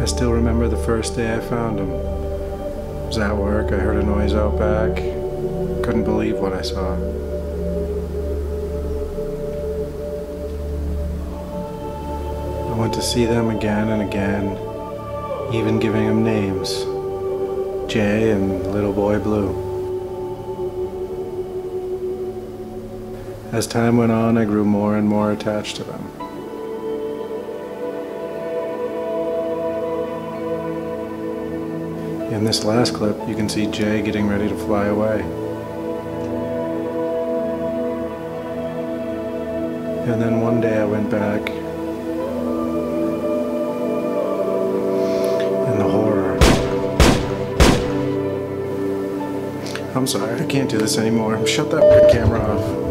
I still remember the first day I found him. I was at work, I heard a noise out back. Couldn't believe what I saw. I went to see them again and again, even giving them names Jay and Little Boy Blue. As time went on, I grew more and more attached to them. In this last clip, you can see Jay getting ready to fly away. And then one day I went back, and the horror. I'm sorry, I can't do this anymore. Shut that camera off.